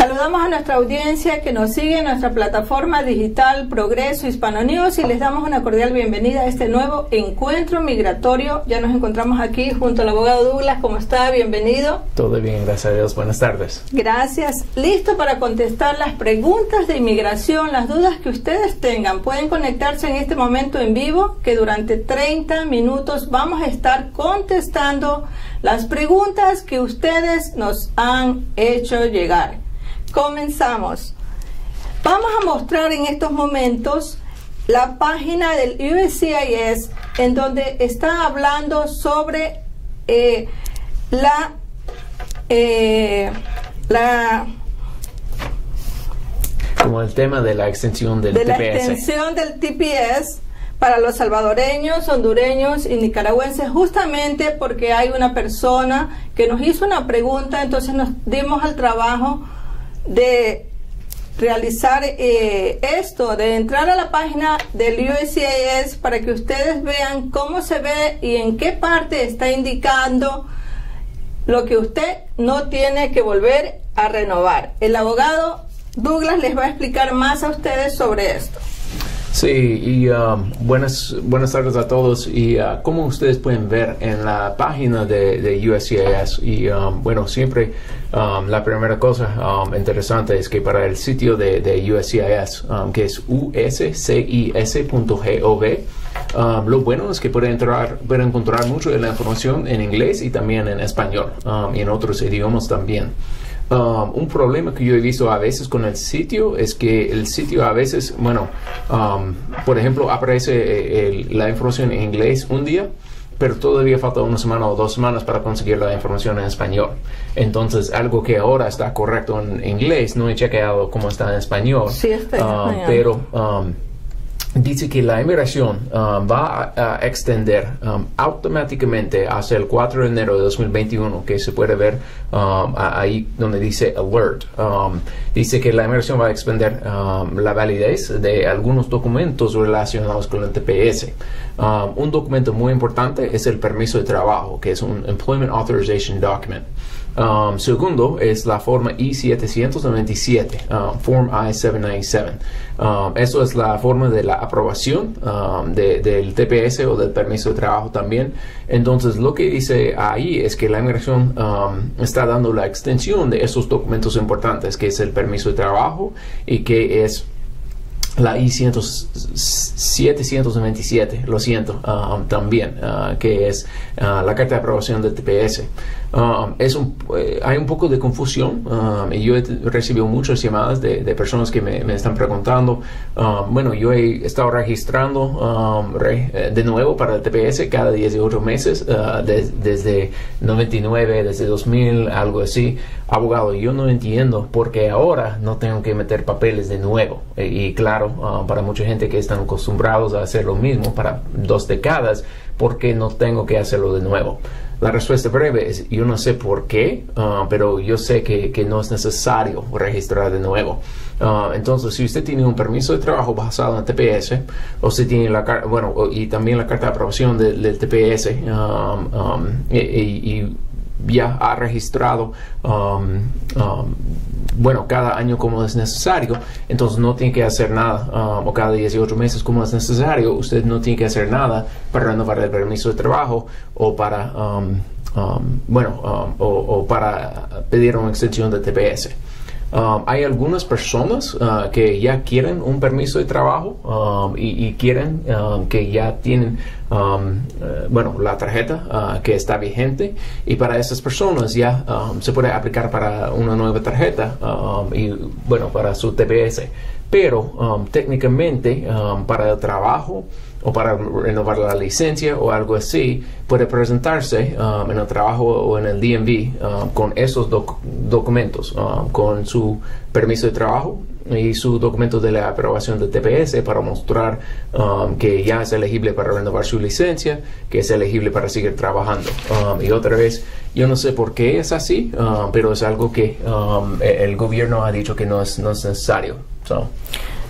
Saludamos a nuestra audiencia que nos sigue en nuestra plataforma digital Progreso Hispano News y les damos una cordial bienvenida a este nuevo encuentro migratorio. Ya nos encontramos aquí junto al abogado Douglas. ¿Cómo está? Bienvenido. Todo bien, gracias a Dios. Buenas tardes. Gracias. Listo para contestar las preguntas de inmigración, las dudas que ustedes tengan. Pueden conectarse en este momento en vivo que durante 30 minutos vamos a estar contestando las preguntas que ustedes nos han hecho llegar. Comenzamos. Vamos a mostrar en estos momentos la página del USCIS en donde está hablando sobre eh, la, eh, la como el tema de la extensión del de TPS. la extensión del TPS para los salvadoreños, hondureños y nicaragüenses, justamente porque hay una persona que nos hizo una pregunta, entonces nos dimos al trabajo de realizar eh, esto, de entrar a la página del USCIS para que ustedes vean cómo se ve y en qué parte está indicando lo que usted no tiene que volver a renovar. El abogado Douglas les va a explicar más a ustedes sobre esto. Sí, y um, buenas, buenas tardes a todos. Y uh, como ustedes pueden ver en la página de, USCIS, y um, bueno, siempre um, la primera cosa um, interesante es que para el sitio de, de USCIS, um, que es uscis.gov, um, lo bueno es que pueden, entrar, pueden encontrar mucho de la información en inglés y también en español um, y en otros idiomas también. Um, un problema que yo he visto a veces con el sitio es que el sitio a veces, bueno, um, por ejemplo, aparece eh, el- la información en inglés un día, pero todavía falta una semana o dos semanas para conseguir la información en español. Entonces, algo que ahora está correcto en inglés, no he chequeado cómo está en español. Sí, está en Um, español. pero um, dice que la inmigración um, va a, extender um, automáticamente hacia el 4 de enero de 2021, que se puede ver um, ahí donde dice alert. Um, dice que la inmigración va a extender la validez de algunos documentos relacionados con el TPS. Un documento muy importante es el permiso de trabajo, que es un Employment Authorization Document. Um, segundo es la forma I-797, um, Form I-797. Um, eso es la forma de la aprobación um, de- del TPS o del permiso de trabajo también. Entonces, lo que dice ahí es que la inmigración está dando la extensión de esos documentos importantes, que es el permiso de trabajo y que es la I-727, lo siento, también, uh, que es uh, la carta de aprobación del TPS. Um, es un, eh, hay un poco de confusión um, y yo he recibido muchas llamadas de, personas que me, están preguntando, um, bueno, yo he estado registrando re- eh, de nuevo para el TPS cada 18 meses, uh, de- desde 99, desde 2000, algo así. Abogado, yo no entiendo por qué ahora no tengo que meter papeles de nuevo. Eh, y claro, ah, para mucha gente que están acostumbrados a hacer lo mismo para dos décadas, ¿por qué no tengo que hacerlo de nuevo? La respuesta breve es, yo no sé por qué, ah, pero yo sé que, que no es necesario registrar de nuevo. Ah, entonces, si usted tiene un permiso de trabajo basado en TPS, o si tiene la bueno, y también la carta de aprobación del- del TPS, um, y ya ha registrado um, um, bueno cada año como es necesario. Entonces no tiene que hacer nada um, o cada 18 meses como es necesario. Usted no tiene que hacer nada para renovar el permiso de trabajo o para um, um, bueno um, o, o para pedir una extensión de TPS Um, hay algunas personas uh, que ya quieren un permiso de trabajo um, y, quieren um, que ya tienen eh, bueno la tarjeta uh, que está vigente y para esas personas ya se puede aplicar para una nueva tarjeta y bueno para su TPS pero técnicamente para el trabajo o para renovar la licencia o algo así, puede presentarse um, en el trabajo o en el DMV um, con esos doc- documentos, um, con su permiso de trabajo y su documento de la aprobación del TPS para mostrar um, que ya es elegible para renovar su licencia, que es elegible para seguir trabajando. Um, y otra vez, yo no sé por qué es así, pero es algo que e- el gobierno ha dicho que no es, no es necesario. So,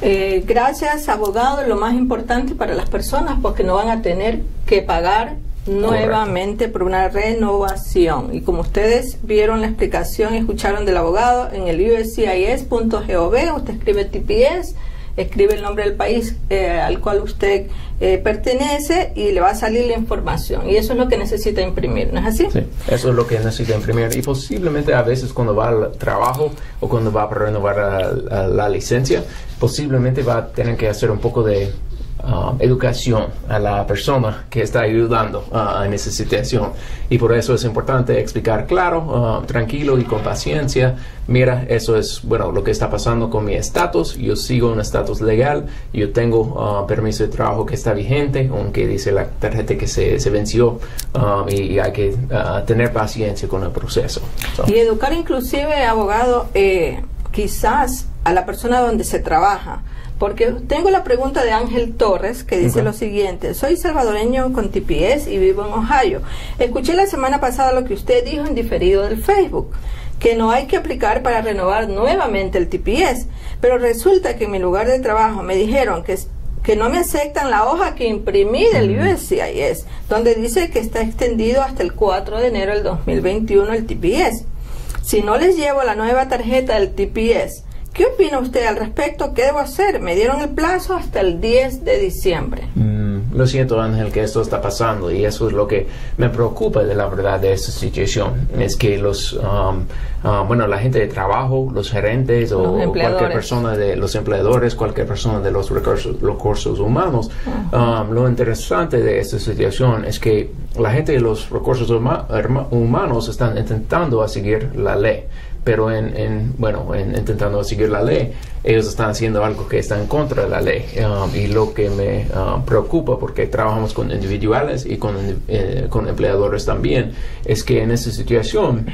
Eh, gracias, abogado. Lo más importante para las personas, porque no van a tener que pagar nuevamente por una renovación. Y como ustedes vieron la explicación y escucharon del abogado en el uscis.gov, usted escribe TPS escribe el nombre del país eh, al cual usted eh, pertenece y le va a salir la información. Y eso es lo que necesita imprimir, ¿no es así? Sí, eso es lo que necesita imprimir. Y posiblemente a veces cuando va al trabajo o cuando va a renovar la licencia, posiblemente va a tener que hacer un poco de Um, educación a la persona que está ayudando uh, en esa situación. Y por eso es importante explicar claro, uh, tranquilo y con paciencia. Mira, eso es, bueno, lo que está pasando con mi estatus. Yo sigo un estatus legal. Yo tengo uh, permiso de trabajo que está vigente, aunque dice la tarjeta que se, venció. Um, y, hay que tener paciencia con el proceso. Y educar inclusive, abogado, eh, quizás a la persona donde se trabaja porque tengo la pregunta de Ángel Torres que dice lo siguiente, soy salvadoreño con TPS y vivo en Ohio. Escuché la semana pasada lo que usted dijo en diferido del Facebook, que no hay que aplicar para renovar nuevamente el TPS, pero resulta que en mi lugar de trabajo me dijeron que que no me aceptan la hoja que imprimí del USCIS, donde dice que está extendido hasta el 4 de enero del 2021 el TPS. Si no les llevo la nueva tarjeta del TPS, ¿Qué opina usted al respecto? ¿Qué debo hacer? Me dieron el plazo hasta el 10 de diciembre. Mm, lo siento, Ángel, que esto está pasando y eso es lo que me preocupa de la verdad de esta situación. Es que los, um, uh, bueno, la gente de trabajo, los gerentes o cualquier persona de los empleadores, cualquier persona de los recursos, recursos humanos, um, lo interesante de esta situación es que la gente de los recursos humanos están intentando seguir la ley pero en, bueno, en, intentando seguir la ley, ellos están haciendo algo que está en contra de la ley. Um, y lo que me um, preocupa, porque trabajamos con individuales y con, eh, con empleadores también, es que en esta situación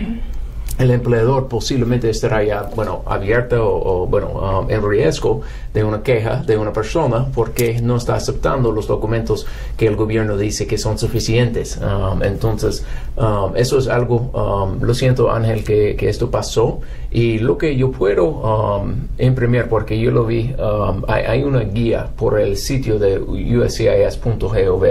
el empleador posiblemente estará ya, bueno, abierto o, bueno, um, en riesgo de una queja de una persona porque no está aceptando los documentos que el gobierno dice que son suficientes. Um, entonces, um, eso es algo, lo siento Ángel, que, que, esto pasó y lo que yo puedo imprimir, porque yo lo vi, hay, hay, una guía por el sitio de uscis.gov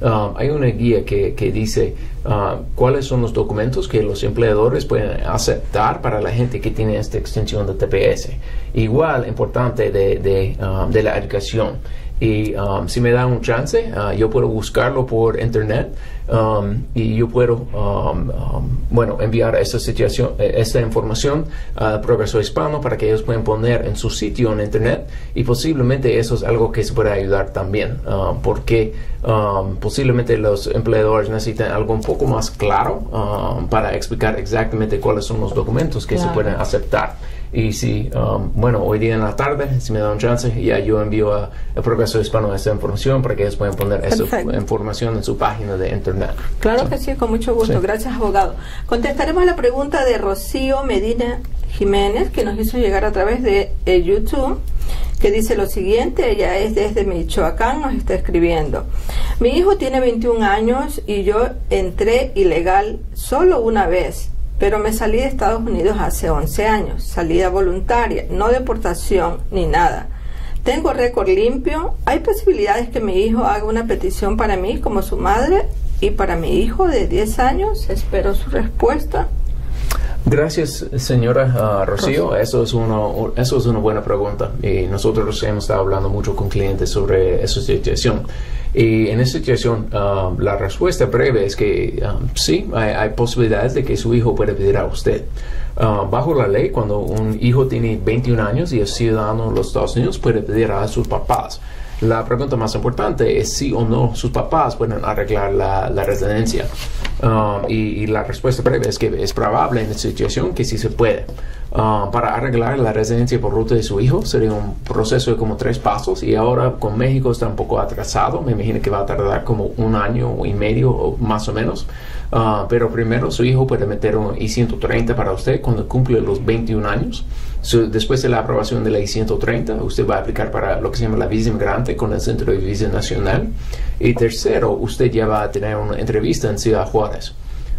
Um, hay una guía que, que dice uh, cuáles son los documentos que los empleadores pueden aceptar para la gente que tiene esta extensión de TPS. Igual importante de, de, um, de la educación. Y um, si me dan un chance, uh, yo puedo buscarlo por internet um, y yo puedo, um, bueno, enviar esta situación, eh, esta información al Progreso Hispano para que ellos puedan poner en su sitio en internet y posiblemente eso es algo que se puede ayudar también, porque posiblemente los empleadores necesitan algo un poco más claro para explicar exactamente cuáles son los documentos que se pueden aceptar. Y si, um, bueno, hoy día en la tarde, si me da un chance, ya yo envío a, al Progreso Hispano esta información para que ellos puedan poner esa información en su página de internet. Claro que sí, con mucho gusto. Gracias, abogado. Contestaremos la pregunta de Rocío Medina Jiménez, que nos hizo llegar a través de eh, YouTube que dice lo siguiente, ella es desde Michoacán, nos está escribiendo. Mi hijo tiene 21 años y yo entré ilegal solo una vez pero me salí de Estados Unidos hace 11 años, salida voluntaria, no deportación ni nada. Tengo récord limpio. ¿Hay posibilidades que mi hijo haga una petición para mí como su madre y para mi hijo de 10 años? Espero su respuesta. Gracias, señora ah, Rocío. Eso es, uno, eso es una buena pregunta. Y nosotros hemos estado hablando mucho con clientes sobre esa situación. Y en esa situación, ah, la respuesta breve es que ah, sí, hay, posibilidades de que su hijo pueda pedir a usted. bajo la ley, cuando un hijo tiene 21 años y es ciudadano de los Estados Unidos, puede pedir a sus papás. La pregunta más importante es si o no sus papás pueden arreglar la, la residencia. Um, y, la respuesta breve es que es probable en esta situación que sí se puede. Um, para arreglar la residencia por ruta de su hijo sería un proceso de como tres pasos y ahora con México está un poco atrasado. Me imagino que va a tardar como un año y medio más o menos. Uh, pero primero su hijo puede meter un I-130 para usted cuando cumple los 21 años después de la aprobación de la I-130, usted va a aplicar para lo que se llama la visa inmigrante con el Centro de Visa Nacional. Y tercero, usted ya va a tener una entrevista en Ciudad Juárez.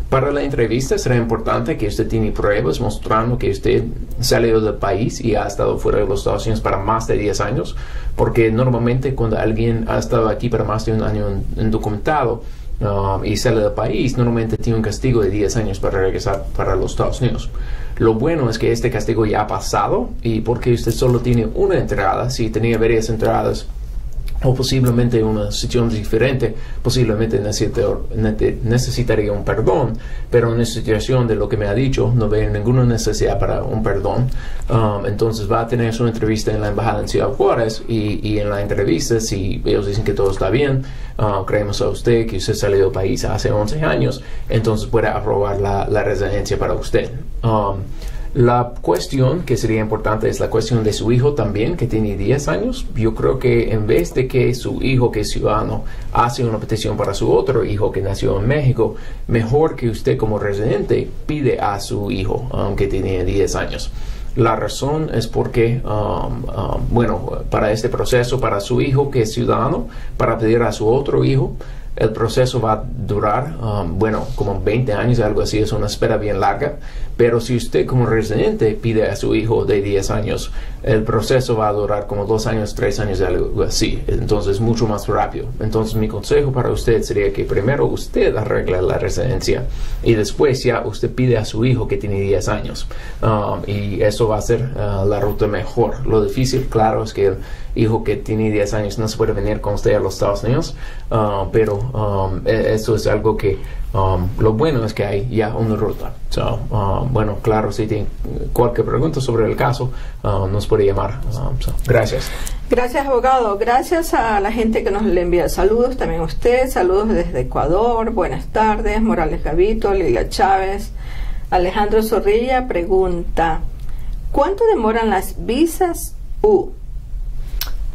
Para la entrevista será importante que usted tiene pruebas mostrando que usted salió del país y ha estado fuera de los Estados Unidos para más de 10 años, porque normalmente cuando alguien ha estado aquí para más de un año indocumentado, um, y sale del país, normalmente tiene un castigo de 10 años para regresar para los Estados Unidos. Lo bueno es que este castigo ya ha pasado y porque usted solo tiene una entrada, si tenía varias entradas, o posiblemente una situación diferente, posiblemente necesitaría un perdón, pero en la situación de lo que me ha dicho, no veo ninguna necesidad para un perdón. Um, entonces va a tener su entrevista en la embajada en Ciudad Juárez y, y en la entrevista, si ellos dicen que todo está bien, uh, creemos a usted que usted salió del país hace 11 años, entonces puede aprobar la, residencia para usted. Um, la cuestión que sería importante es la cuestión de su hijo también, que tiene 10 años. Yo creo que en vez de que su hijo, que es ciudadano, hace una petición para su otro hijo que nació en México, mejor que usted como residente pide a su hijo, aunque tiene 10 años. La razón es porque, um, um, bueno, para este proceso, para su hijo que es ciudadano, para pedir a su otro hijo, el proceso va a durar, um, bueno, como 20 años, algo así, es una espera bien larga. Pero si usted como residente pide a su hijo de 10 años, el proceso va a durar como 2 años, 3 años, algo así. Entonces, mucho más rápido. Entonces, mi consejo para usted sería que primero usted arregle la residencia y después ya usted pide a su hijo que tiene 10 años. Um, y eso va a ser uh, la ruta mejor. Lo difícil, claro, es que el hijo que tiene 10 años no se puede venir con usted a los Estados Unidos, uh, pero um, e, eso es algo que Um, lo bueno es que hay ya una ruta. Um, bueno, claro, si tiene cualquier pregunta sobre el caso, um, nos puede llamar. gracias. Gracias, abogado. Gracias a la gente que nos le envía saludos, también a usted. Saludos desde Ecuador. Buenas tardes. Morales Gavito, Lilia Chávez. Alejandro Zorrilla pregunta, ¿cuánto demoran las visas U?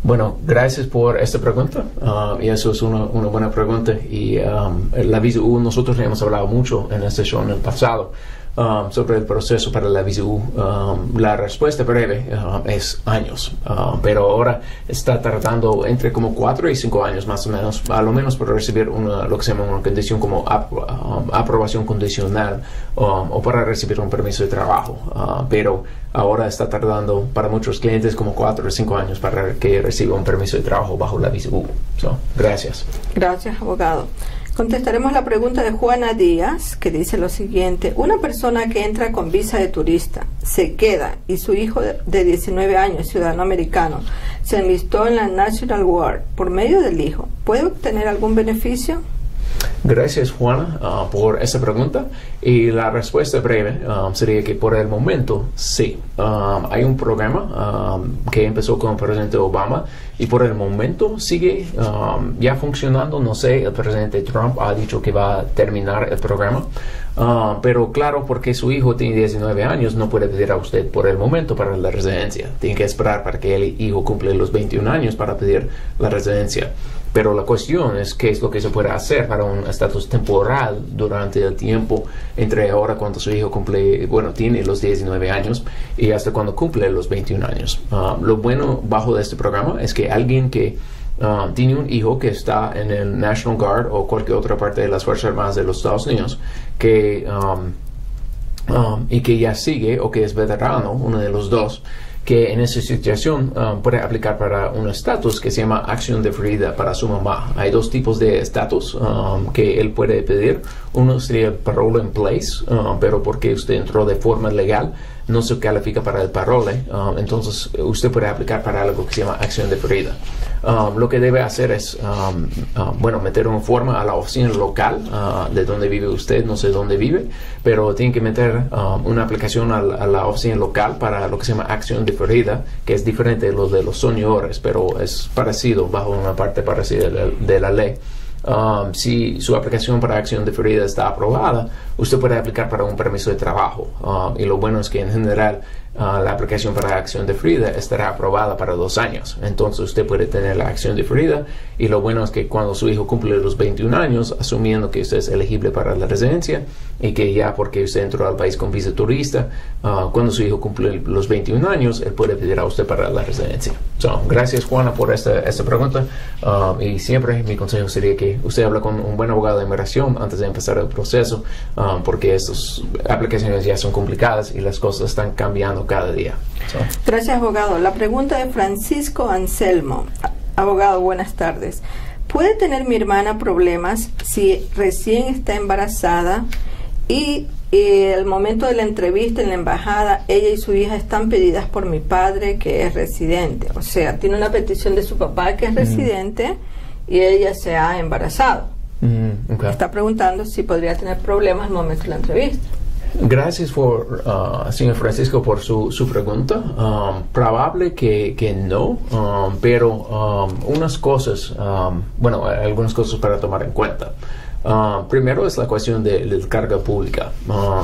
Bueno, gracias por esta pregunta. Uh, y eso es una, una buena pregunta. Y um, la visa U, nosotros hemos hablado mucho en este show en el pasado. Um, sobre el proceso para la visa U. Um, la respuesta breve es años, pero ahora está tardando entre como cuatro y cinco años más o menos, a lo menos para recibir una, lo que se llama una condición como aprobación condicional o para recibir un permiso de trabajo. Uh, pero ahora está tardando para muchos clientes como cuatro o cinco años para que reciba un permiso de trabajo bajo la visa U. gracias. Gracias, abogado. Contestaremos la pregunta de Juana Díaz, que dice lo siguiente. Una persona que entra con visa de turista, se queda y su hijo de 19 años, ciudadano americano, se enlistó en la National Guard por medio del hijo, ¿puede obtener algún beneficio? Gracias, Juana, uh, por esa pregunta. Y la respuesta breve um, sería que por el momento sí. Um, hay un programa um, que empezó con el presidente Obama y por el momento sigue ya funcionando. No sé, el presidente Trump ha dicho que va a terminar el programa. Uh, pero claro, porque su hijo tiene 19 años, no puede pedir a usted por el momento para la residencia. Tiene que esperar para que el hijo cumple los 21 años para pedir la residencia. Pero la cuestión es qué es lo que se puede hacer para un estatus temporal durante el tiempo entre ahora cuando su hijo cumple, bueno, tiene los 19 años y hasta cuando cumple los 21 años. Ah, lo bueno bajo de este programa es que alguien que ah, tiene un hijo que está en el National Guard o cualquier otra parte de las Fuerzas Armadas de los Estados Unidos que, um, y que ya sigue o que es veterano, uno de los dos, que en esa situación um, puede aplicar para un estatus que se llama acción deferida para su mamá. Hay dos tipos de estatus um, que él puede pedir. Uno sería parole in place, um, pero porque usted entró de forma legal, no se califica para el parole, entonces usted puede aplicar para algo que se llama acción deferida. Um, lo que debe hacer es, um, bueno, meter una forma a la oficina local uh, de donde vive usted, no sé dónde vive, pero tiene que meter una aplicación a la, oficina local para lo que se llama acción deferida, que es diferente de lo de los soñadores, pero es parecido, bajo una parte parecida de la ley. Um, si su aplicación para acción deferida está aprobada, usted puede aplicar para un permiso de trabajo. Um, y lo bueno es que en general Ah, la aplicación para acción deferida estará aprobada para dos años. Entonces usted puede tener la acción deferida y lo bueno es que cuando su hijo cumple los 21 años, asumiendo que usted es elegible para la residencia y que ya porque usted entró al país con visa turista, ah, cuando su hijo cumple los 21 años, él puede pedir a usted para la residencia. gracias Juana por esta, esta pregunta ah, y siempre mi consejo sería que usted hable con un buen abogado de inmigración antes de empezar el proceso porque estas aplicaciones ya son complicadas y las cosas están cambiando cada día. Gracias, abogado. La pregunta de Francisco Anselmo. Abogado, buenas tardes. ¿Puede tener mi hermana problemas si recién está embarazada y el momento de la entrevista en la embajada, ella y su hija están pedidas por mi padre que es residente? O sea, tiene una petición de su papá que es residente y ella se ha embarazado. Está preguntando si podría tener problemas al momento de la entrevista. Gracias, por, uh, señor Francisco, por su, su pregunta. Um, probable que, que no, um, pero um, unas cosas, bueno, algunas cosas para tomar en cuenta. primero es la cuestión de, la carga pública.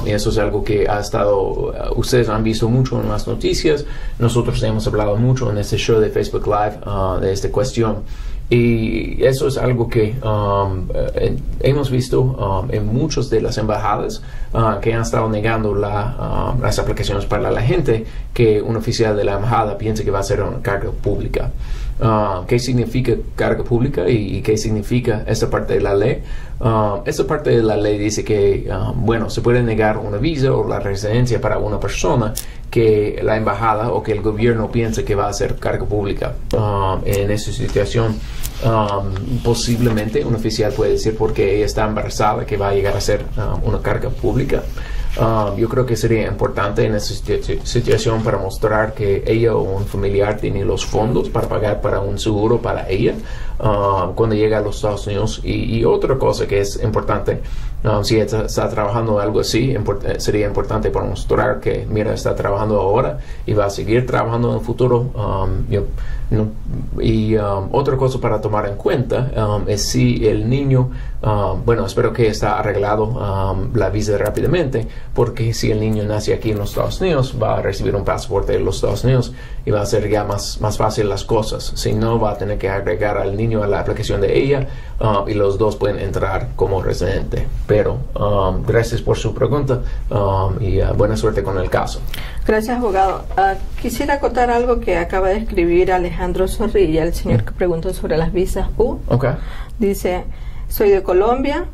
y eso es algo que ha estado, uh, ustedes han visto mucho en las noticias. Nosotros hemos hablado mucho en este show de Facebook Live uh, de esta cuestión. Y eso es algo que um, eh, hemos visto um, en muchas de las embajadas uh, que han estado negando la, um, las aplicaciones para la gente que un oficial de la embajada piense que va a ser una carga pública. Uh, ¿Qué significa carga pública y, qué significa esta parte de la ley? Uh, esta parte de la ley dice que, bueno, se puede negar una visa o la residencia para una persona que la embajada o que el gobierno piense que va a ser carga pública. en esa situación, Um, posiblemente un oficial puede decir porque ella está embarazada que va a llegar a ser um, una carga pública. Um, yo creo que sería importante en esa situación para mostrar que ella o un familiar tiene los fondos para pagar para un seguro para ella cuando llega a los Estados Unidos. Y, otra cosa que es importante, si está, está, trabajando algo así, sería importante para mostrar que, mira, está trabajando ahora y va a seguir trabajando en el futuro. Yo, y um, otra cosa para tomar en cuenta um, es si el niño, um, bueno, espero que está arreglado la visa rápidamente, porque si el niño nace aquí en los Estados Unidos, va a recibir un pasaporte de los Estados Unidos y va a ser ya más, más fácil las cosas. Si no, va a tener que agregar al niño a la aplicación de ella y los dos pueden entrar como residente. Pero gracias por su pregunta y uh, buena suerte con el caso. Gracias, abogado. Uh, quisiera acotar algo que acaba de escribir Alejandro Zorrilla, el señor que preguntó sobre las visas U. Okay. Dice, soy de Colombia,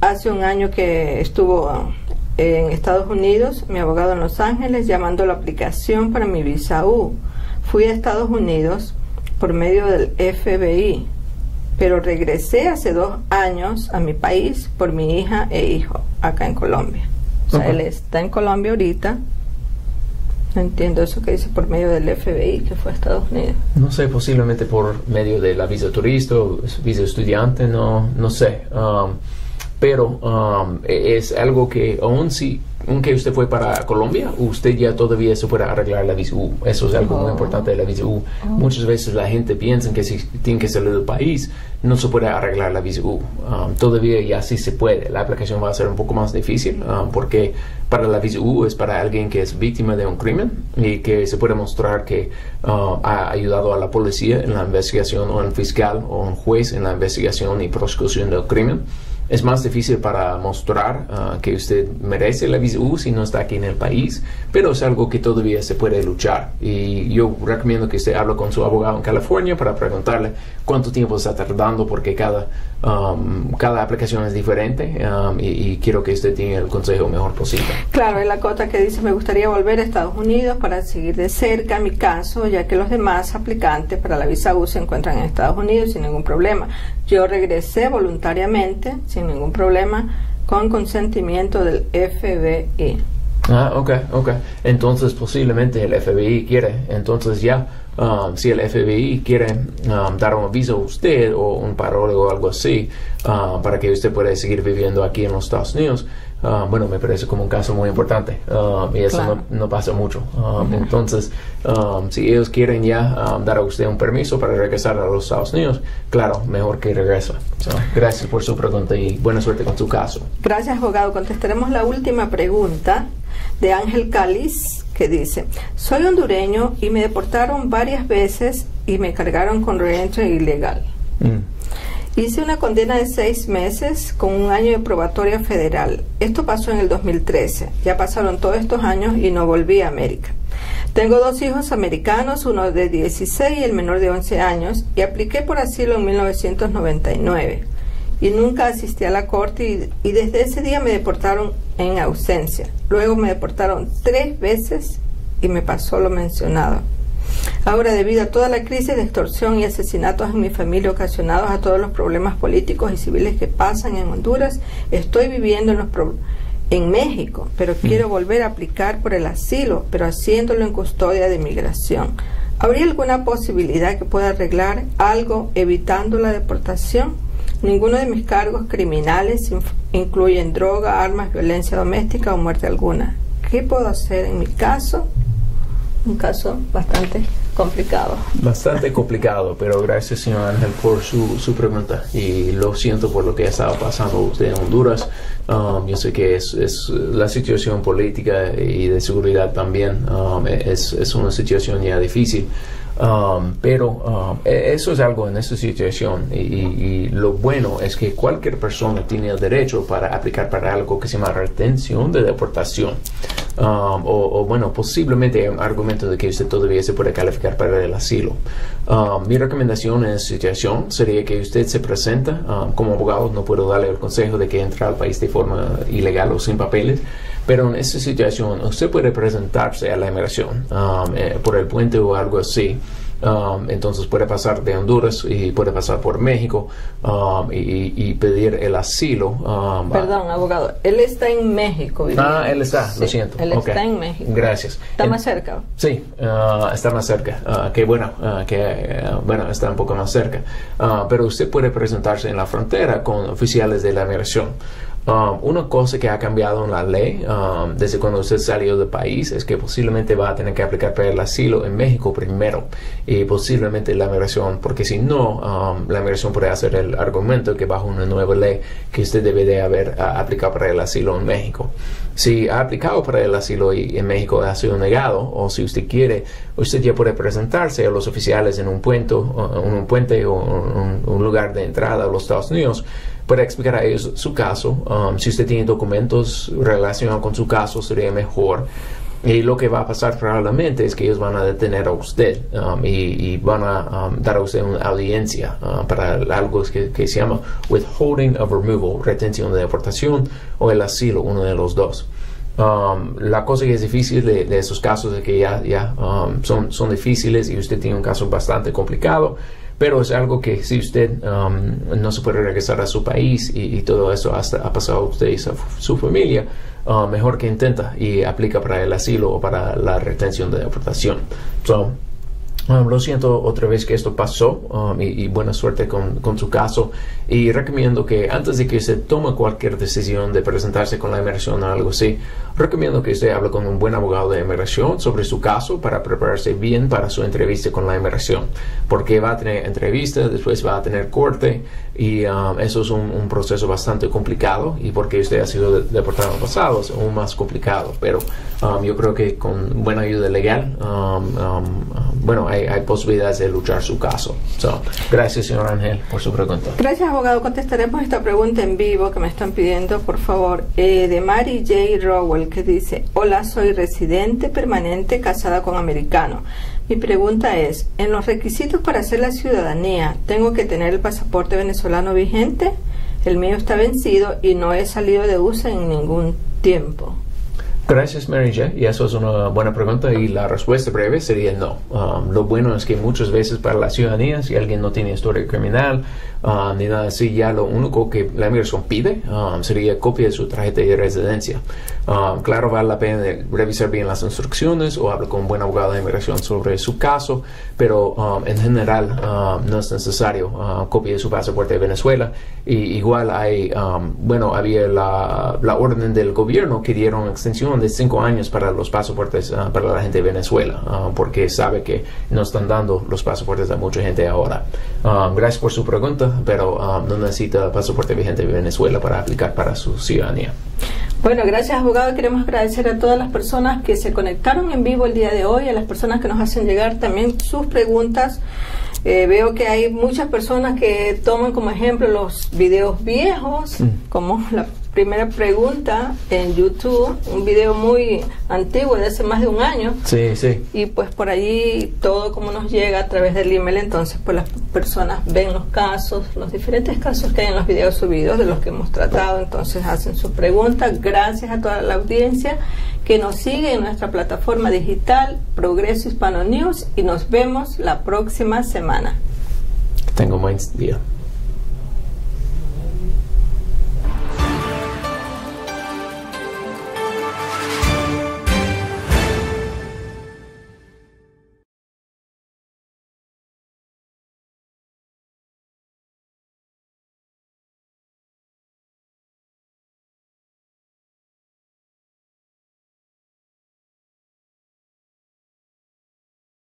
hace un año que estuvo en Estados Unidos, mi abogado en Los Ángeles, llamando la aplicación para mi visa U. Fui a Estados Unidos por medio del FBI, pero regresé hace dos años a mi país por mi hija e hijo acá en Colombia. O sea, él está en Colombia ahorita no entiendo eso que dice por medio del FBI que fue a Estados Unidos. No sé, posiblemente por medio de la visa turista o visa estudiante, no, no sé. Um, pero um, e-, es algo que aún si aunque usted fue para Colombia, usted ya todavía se puede arreglar la visa U. Eso es algo muy oh. importante de la visa U. Oh. Muchas veces la gente piensa que si tiene que salir del país, no se puede arreglar la visa U. Um, todavía ya sí se puede. La aplicación va a ser un poco más difícil um, porque para la visa U es para alguien que es víctima de un crimen y que se puede mostrar que uh, ha ayudado a la policía en la investigación o un fiscal o un juez en la investigación y prosecución del crimen es más difícil para mostrar ah, que usted merece la visa U si no está aquí en el país, pero es algo que todavía se puede luchar. Y yo recomiendo que usted hable con su abogado en California para preguntarle cuánto tiempo está tardando, porque cada, um, cada aplicación es diferente um, y, quiero que usted tenga el consejo mejor posible. Claro, en la cota que dice, me gustaría volver a Estados Unidos para seguir de cerca mi caso, ya que los demás aplicantes para la visa U se encuentran en Estados Unidos sin ningún problema. Yo regresé voluntariamente, sin ningún problema, con consentimiento del FBI. Ah, ok, ok. Entonces posiblemente el FBI quiere, entonces ya, um, si el FBI quiere um, dar un aviso a usted o un parole o algo así, uh, para que usted pueda seguir viviendo aquí en los Estados Unidos, Ah, bueno, me parece como un caso muy importante ah, y eso no, pasa mucho. Entonces, si ellos quieren ya dar a usted un permiso para regresar a los Estados Unidos, claro, mejor que regrese. gracias por su pregunta y buena suerte con su caso. Gracias, abogado. Contestaremos la última pregunta de Ángel Cáliz, que dice, soy hondureño y me deportaron varias veces y me cargaron con reentro ilegal. Mm. Hice una condena de seis meses con un año de probatoria federal. Esto pasó en el 2013. Ya pasaron todos estos años y no volví a América. Tengo dos hijos americanos, uno de 16 y el menor de 11 años, y apliqué por asilo en 1999. Y nunca asistí a la corte y, y desde ese día me deportaron en ausencia. Luego me deportaron tres veces y me pasó lo mencionado. Ahora, debido a toda la crisis de extorsión y asesinatos en mi familia ocasionados a todos los problemas políticos y civiles que pasan en Honduras, estoy viviendo en, los en México, pero mm. quiero volver a aplicar por el asilo, pero haciéndolo en custodia de migración. ¿Habría alguna posibilidad que pueda arreglar algo evitando la deportación? Ninguno de mis cargos criminales incluyen droga, armas, violencia doméstica o muerte alguna. ¿Qué puedo hacer en mi caso? Un caso bastante complicado. Bastante complicado, pero gracias, señor Ángel, por su, su pregunta. Y lo siento por lo que ha estado pasando usted en Honduras. Um, yo sé que es, es, la situación política y de seguridad también um, es, es una situación ya difícil. Um, pero um, e, eso es algo en esta situación y, lo bueno es que cualquier persona tiene el derecho para aplicar para algo que se llama retención de deportación. Um, o, bueno, posiblemente hay un argumento de que usted todavía se puede calificar para el asilo. mi recomendación en esta situación sería que usted se presenta como abogado. No puedo darle el consejo de que entre al país de forma ilegal o sin papeles, pero en esta situación usted puede presentarse a la inmigración eh, por el puente o algo así. Um, entonces puede pasar de Honduras y puede pasar por México um, y, pedir el asilo. Um, Perdón, abogado, él está en México. Ah, él está, lo siento. Él está en México. Gracias. ¿Está más cerca? Sí, uh, está más cerca. Uh, que bueno, uh, que bueno, está un poco más cerca. pero usted puede presentarse en la frontera con oficiales de la migración. Um, una cosa que ha cambiado en la ley um, desde cuando usted salió del país es que posiblemente va a tener que aplicar para el asilo en México primero y posiblemente la migración, porque si no, um, la migración puede hacer el argumento que bajo una nueva ley que usted debe de haber aplicado para el asilo en México. Si ha aplicado para el asilo y en México ha sido negado, o si usted quiere, usted ya puede presentarse a los oficiales en un puente, en un puente o un lugar de entrada a los Estados Unidos puede explicar a ellos su caso. Um, si usted tiene documentos relacionados con su caso, sería mejor. Y lo que va a pasar probablemente es que ellos van a detener a usted um, y, van a um, dar a usted una audiencia uh, para algo que, que, se llama withholding of removal, retención de deportación o el asilo, uno de los dos. la cosa que es difícil de, esos casos es que ya, ya son, son difíciles y usted tiene un caso bastante complicado pero es algo que si usted um, no se puede regresar a su país y, todo eso hasta ha pasado a usted y a su familia, uh, mejor que intenta y aplica para el asilo o para la retención de deportación. Um, lo siento otra vez que esto pasó um, y, buena suerte con, con, su caso y recomiendo que antes de que se tome cualquier decisión de presentarse con la inmigración o algo así, recomiendo que usted hable con un buen abogado de inmigración sobre su caso para prepararse bien para su entrevista con la inmigración porque va a tener entrevista, después va a tener corte y um, eso es un, proceso bastante complicado y porque usted ha sido deportado en pasado es aún más complicado pero yo creo que con buena ayuda legal bueno hay hay, posibilidades de luchar su caso. gracias, señor Ángel, por su pregunta. Gracias, abogado. Contestaremos esta pregunta en vivo que me están pidiendo, por favor, eh, de Mary J. Rowell, que dice, hola, soy residente permanente casada con americano. Mi pregunta es, en los requisitos para hacer la ciudadanía, ¿tengo que tener el pasaporte venezolano vigente? El mío está vencido y no he salido de uso en ningún tiempo. Gracias, Mary J. Y eso es una buena pregunta y la respuesta breve sería no. Um, lo bueno es que muchas veces para la ciudadanía, si alguien no tiene historia criminal um, ni nada así, ya lo único que la inmigración pide um, sería copia de su tarjeta de residencia. claro, vale la pena revisar bien las instrucciones o hablar con un buen abogado de inmigración sobre su caso, pero en general no es necesario uh, copia de su pasaporte de Venezuela. Y igual hay, bueno, había la, orden del gobierno que dieron extensión de cinco años para los pasaportes uh, para la gente de Venezuela, uh, porque sabe que no están dando los pasaportes a mucha gente ahora. Um, gracias por su pregunta, pero um, no necesita pasaporte vigente de Venezuela para aplicar para su ciudadanía. Bueno, gracias abogado. Queremos agradecer a todas las personas que se conectaron en vivo el día de hoy, a las personas que nos hacen llegar también sus preguntas. Eh, veo que hay muchas personas que toman como ejemplo los videos viejos, mm. como la primera pregunta en YouTube, un video muy antiguo de hace más de un año. Sí, sí. Y pues por allí todo como nos llega a través del email, entonces pues las personas ven los casos, los diferentes casos que hay en los videos subidos de los que hemos tratado, entonces hacen sus preguntas. Gracias a toda la audiencia que nos sigue en nuestra plataforma digital Progreso Hispano News y nos vemos la próxima semana. Tengo buen día.